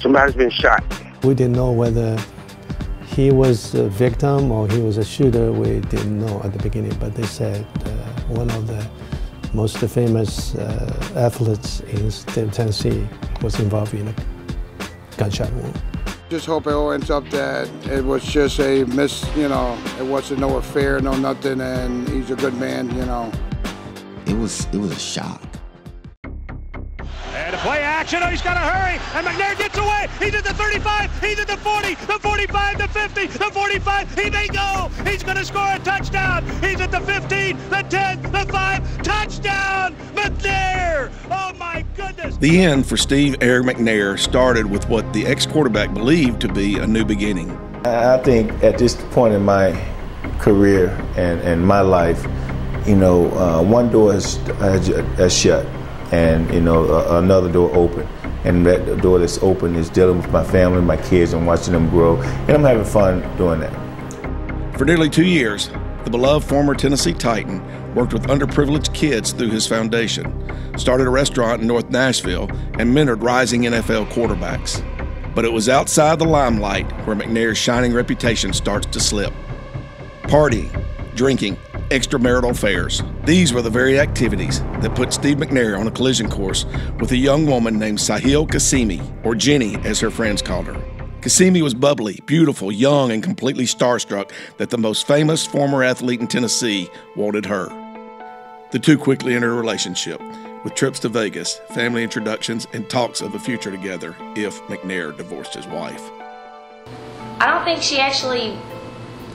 somebody's been shot. We didn't know whether he was a victim or he was a shooter. We didn't know at the beginning, but they said uh, one of the most famous uh, athletes in Tennessee was involved in a gunshot wound. Just hope it all ends up that it was just a miss, you know, it wasn't no affair, no nothing, and he's a good man, you know. It was it was a shock. And a play action. Oh, he's got to hurry. And McNair gets away. He's at the 35. He's at the 40. The 45. The 50. The 45. He may go. He's going to score a touchdown. He's at the 15. The 10. The 5. Touchdown. McNair. Oh, my goodness. The end for Steve Eric McNair started with what the ex quarterback believed to be a new beginning. I think at this point in my career and, and my life, you know, uh, one door has, has, has shut and you know another door open. And that door that's open is dealing with my family my kids and watching them grow. And i'm having fun doing that. For nearly two years the beloved former tennessee titan worked with underprivileged kids through his foundation started a restaurant in north nashville and mentored rising nfl quarterbacks. But it was outside the limelight where mcnair's shining reputation starts to slip. Partying drinking extramarital affairs. These were the very activities that put Steve McNair on a collision course with a young woman named Sahel Kazemi, or Jenny as her friends called her. Kazemi was bubbly, beautiful, young, and completely starstruck that the most famous former athlete in Tennessee wanted her. The two quickly entered a relationship with trips to Vegas, family introductions, and talks of a future together if McNair divorced his wife. I don't think she actually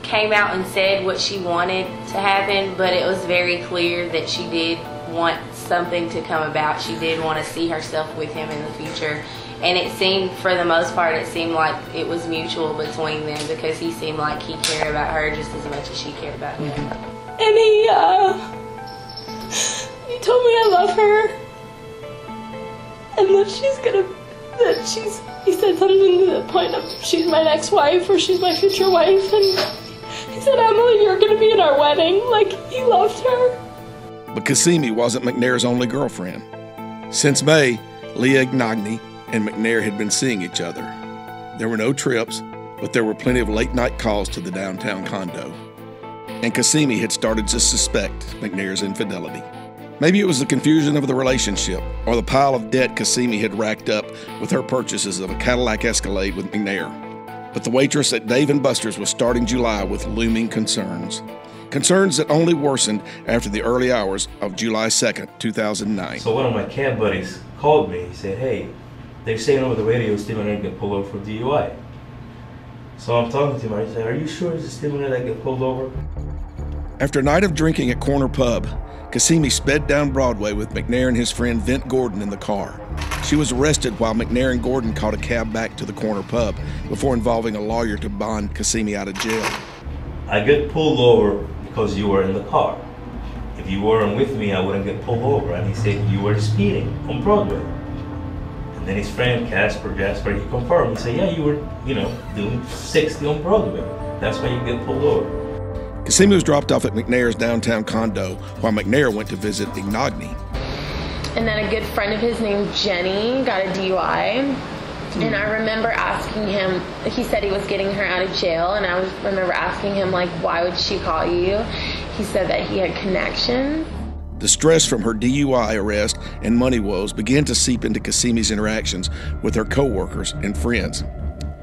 came out and said what she wanted to happen, but it was very clear that she did want something to come about. She did want to see herself with him in the future. And it seemed, for the most part, it seemed like it was mutual between them because he seemed like he cared about her just as much as she cared about him. And he, uh, he told me I love her. And that she's gonna, that she's, he said something to the point of she's my next wife or she's my future wife. And he said, Emily, you're going to be at our wedding. Like, he loved her. But Kazemi wasn't McNair's only girlfriend. Since May, Leah Ignagni and McNair had been seeing each other. There were no trips, but there were plenty of late night calls to the downtown condo. And Kazemi had started to suspect McNair's infidelity. Maybe it was the confusion of the relationship or the pile of debt Kazemi had racked up with her purchases of a Cadillac Escalade with McNair. But the waitress at Dave and Buster's was starting July with looming concerns. Concerns that only worsened after the early hours of July 2nd, 2009. So one of my cab buddies called me. He said, hey, they're saying over the radio Stephen A. get pulled over for DUI. So I'm talking to him. I said, are you sure it's Stephen A. that get pulled over? After a night of drinking at Corner Pub, Kazemi sped down Broadway with McNair and his friend Vint Gordon in the car. She was arrested while McNair and Gordon caught a cab back to the corner pub before involving a lawyer to bond Kazemi out of jail. I get pulled over because you were in the car. If you weren't with me, I wouldn't get pulled over. And he said, You were speeding on Broadway. And then his friend Casper Jasper, he confirmed. He said, Yeah, you were, you know, doing 60 on Broadway. That's why you get pulled over. Kazemi was dropped off at McNair's downtown condo while McNair went to visit Ignagni. And then a good friend of his named Jenny got a DUI. And I remember asking him, he said he was getting her out of jail, and I was, remember asking him, like, why would she call you? He said that he had connections. The stress from her DUI arrest and money woes began to seep into Kazemi's interactions with her coworkers and friends.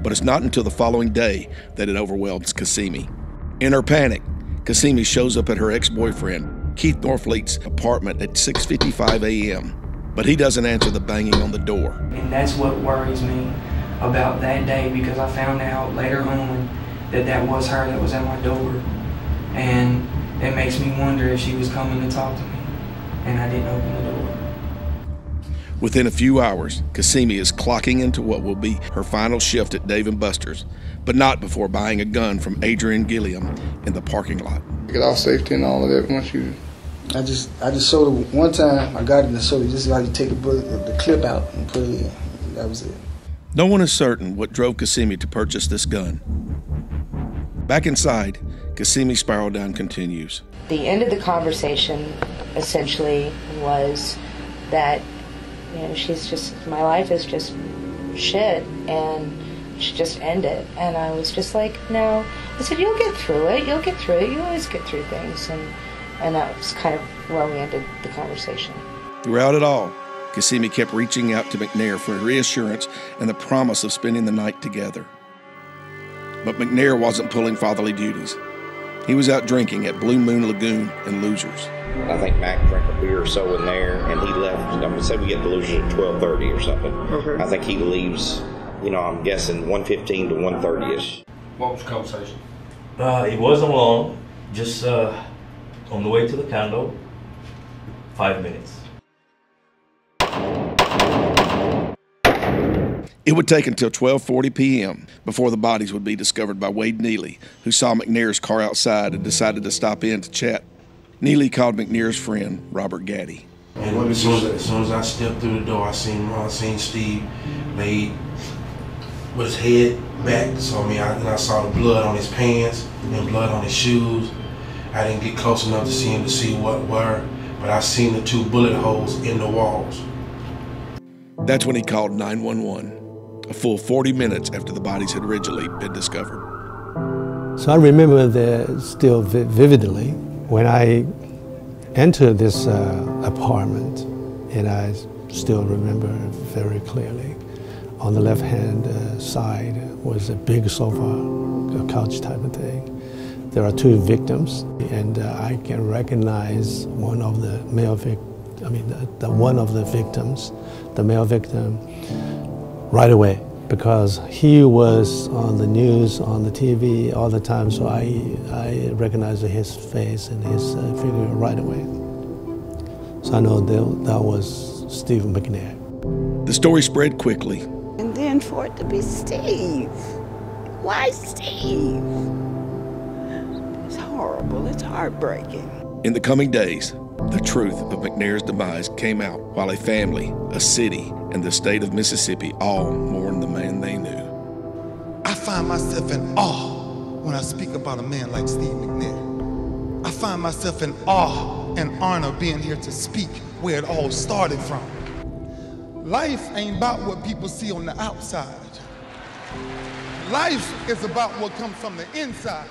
But it's not until the following day that it overwhelms Kazemi. In her panic, Kazemi shows up at her ex-boyfriend, Keith Norfleet's apartment at 6:55 a.m. But he doesn't answer the banging on the door. And that's what worries me about that day because I found out later on that that was her that was at my door. And it makes me wonder if she was coming to talk to me and I didn't open the door. Within a few hours, Kazemi is clocking into what will be her final shift at Dave & Buster's, but not before buying a gun from Adrian Gilliam in the parking lot. Get off safety and all of that once you I just I just sold it one time. I got it and sold it just like you take the bullet, the clip out and put it in. That was it. No one is certain what drove Kazemi to purchase this gun. Back inside, Kazemi's spiral down continues. The end of the conversation essentially was that you know she's just my life is just shit and she just end it. And I was just like, no. I said, you'll get through it. You'll get through it. You always get through things. And, and that was kind of where we ended the conversation. Throughout it all, Kazemi kept reaching out to McNair for reassurance and the promise of spending the night together. But McNair wasn't pulling fatherly duties. He was out drinking at Blue Moon Lagoon and Losers. I think Mac drank a beer or so in there, and he left. I'm gonna say we get to Losers at 12:30 or something. Okay. I think he leaves. You know, I'm guessing 1:15 to 1:30 ish. What was the conversation? Uh, it wasn't long, just uh, on the way to the condo, five minutes. It would take until 12:40 p.m. before the bodies would be discovered by Wade Neely, who saw McNair's car outside and decided to stop in to chat. Neely called McNair's friend Robert Gaddy. And as soon as, as soon as I stepped through the door, I seen I seen Steve laid with his head back. So I mean, I, and I saw the blood on his pants and blood on his shoes. I didn't get close enough to see him to see what were, but I seen the two bullet holes in the walls. That's when he called 911, a full 40 minutes after the bodies had originally been discovered. So I remember that still vividly when I entered this uh, apartment, and I still remember very clearly. On the left-hand uh, side was a big sofa, a couch type of thing. There are two victims, and uh, I can recognize one of the male vic- I mean, the, the one of the victims, the male victim, right away because he was on the news, on the TV all the time, so I, I recognized his face and his uh, figure right away. So I know that, that was Steve McNair. The story spread quickly. And then for it to be Steve. Why Steve? It's horrible. It's heartbreaking. In the coming days, the truth of McNair's demise came out while a family, a city, and the state of Mississippi all mourned the man they knew. I find myself in awe when I speak about a man like Steve McNair. I find myself in awe and honor being here to speak where it all started from. Life ain't about what people see on the outside. Life is about what comes from the inside.